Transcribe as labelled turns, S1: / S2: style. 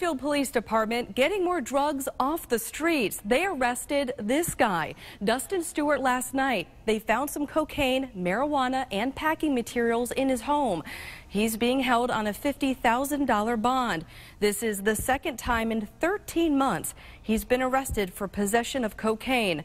S1: Plainfield Police Department getting more drugs off the streets. They arrested this guy, Dustin Stewart, last night. They found some cocaine, marijuana, and packing materials in his home. He's being held on a $50,000 bond. This is the second time in 13 months he's been arrested for possession of cocaine.